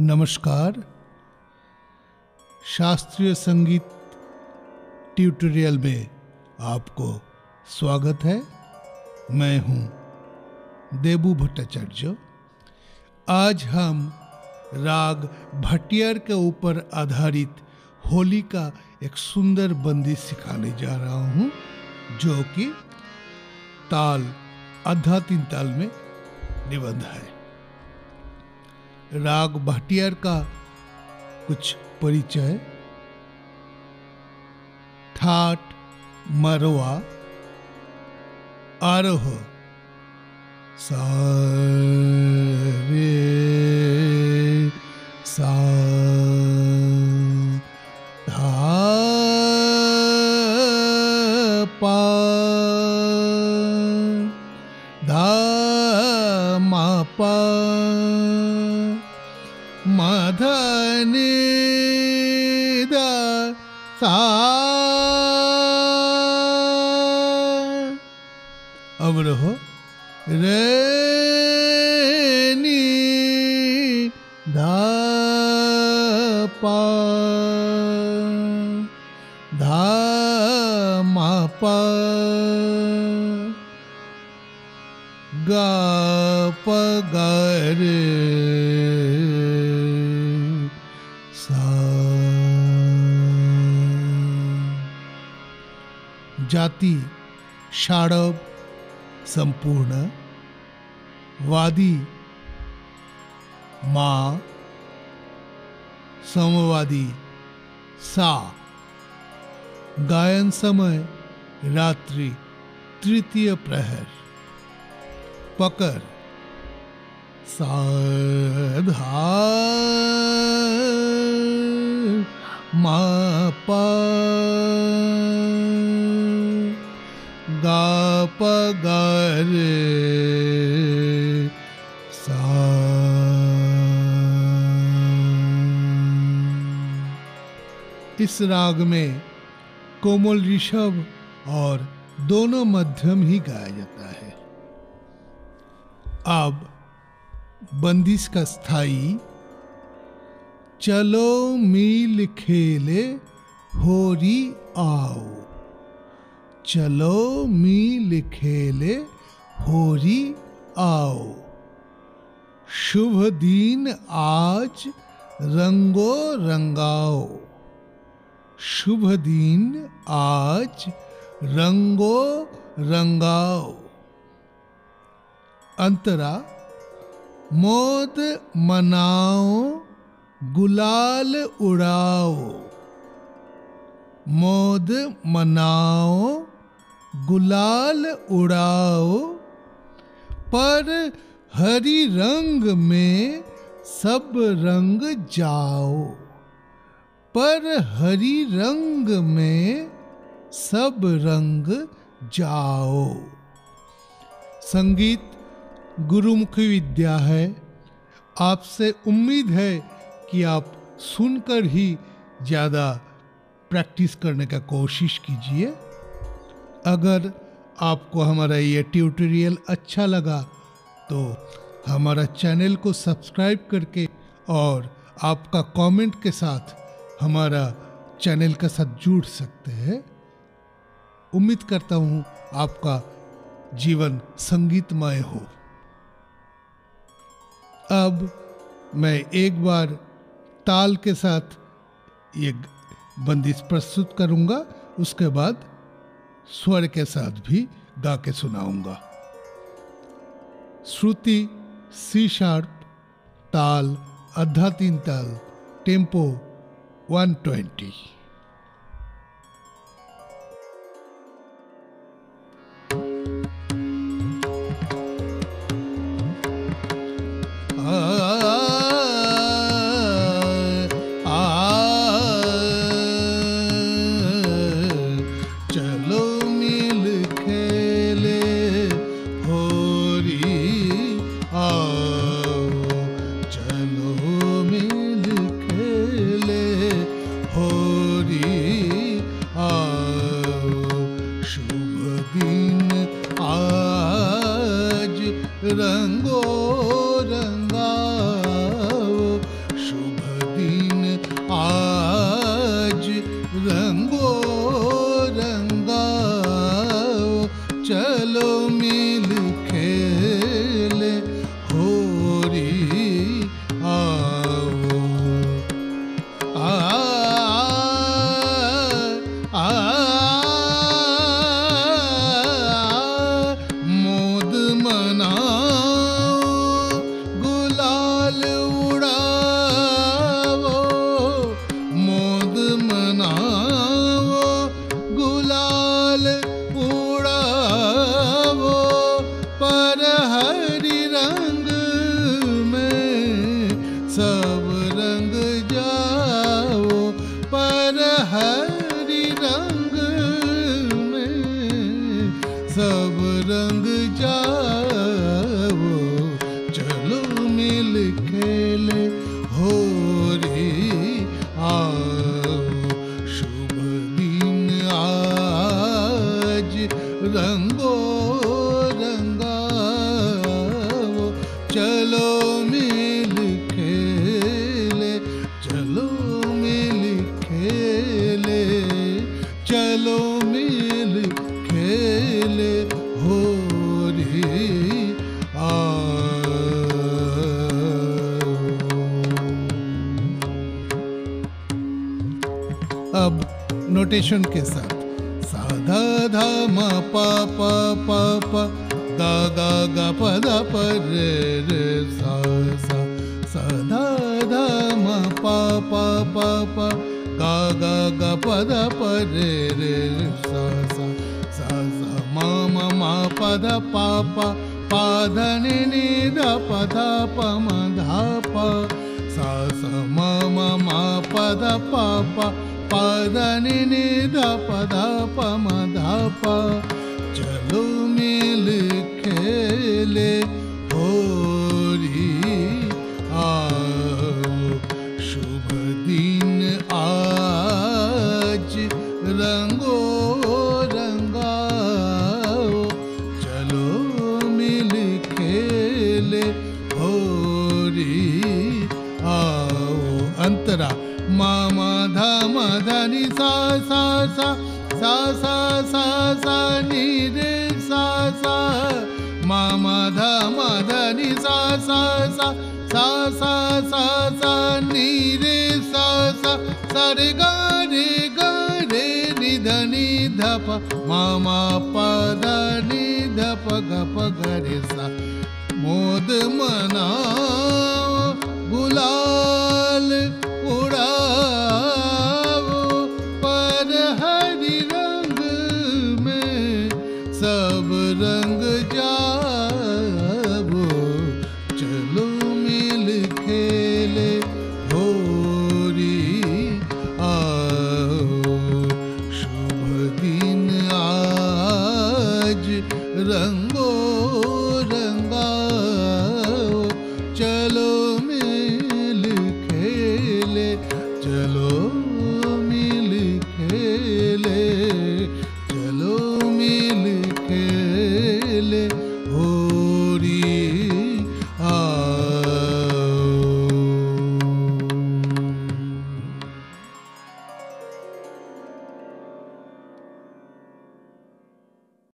नमस्कार। शास्त्रीय संगीत ट्यूटोरियल में आपको स्वागत है। मैं हूँ देबू भट्टाचार्य। आज हम राग भटियार के ऊपर आधारित होली का एक सुंदर बंदी सिखाने जा रहा हूँ, जो कि ताल आधा तीन ताल में निबंध है। राग भाटियार का कुछ परिचय? ठाट मरवा आरोह सा रे सा पा सा अब रहो। रे नी धा पा गा जाति षाड़व संपूर्ण, वादी, मा, समवादी, सा, गायन समय, रात्रि, तृतीय प्रहर पकर साधा मा पा गा प गा रे सा इस राग में कोमल ऋषभ और दोनों मध्यम ही गाया जाता है। अब बंदिश का स्थायी, चलो मील खेले, होरी आओ। चलो मील खेले होरी आओ। शुभ दिन आज रंगो रंगाओ। शुभ दिन आज रंगो रंगाओ। अंतरा मोद मनाओ, गुलाल उड़ाओ। मोद मनाओ गुलाल उड़ाओ, पर हरी रंग में सब रंग जाओ। पर हरी रंग में सब रंग जाओ। संगीत गुरुमुखी विद्या है। आपसे उम्मीद है कि आप सुनकर ही ज़्यादा प्रैक्टिस करने का कोशिश कीजिए। अगर आपको हमारा ये ट्यूटोरियल अच्छा लगा तो हमारा चैनल को सब्सक्राइब करके और आपका कमेंट के साथ हमारा चैनल का साथ जुड़ सकते हैं। उम्मीद करता हूँ आपका जीवन संगीतमय हो। अब मैं एक बार ताल के साथ ये बंदिश प्रस्तुत करूँगा, उसके बाद स्वर के साथ भी गा के सुनाऊँगा। श्रुति सी शार्प ताल अधा तीन ताल टेंपो 120哎 नोटेशन के साथ। सा, ध ध, म, प प प प ग ग ग, प ध प, रे रे, सा सा। सा, ध ध, म, प प प प, ग ग ग, प ध प, रे रे सा सा। सा सा, म म म, प ध प प प, ध, नि नि, ध, प ध, प, म, ध, प। सा सा, म म म, प ध प प प निध पद पम ध प ध प म चलो मिल खेले धाम धनी सा सा सा धाम धनी सा सा सा। सा सा सा सा नी रे सा सा सा। रे गा रे गा रे नि ध ध प नि ध प ग प ग रे सा। मोद मना गुलाल उड़ाओ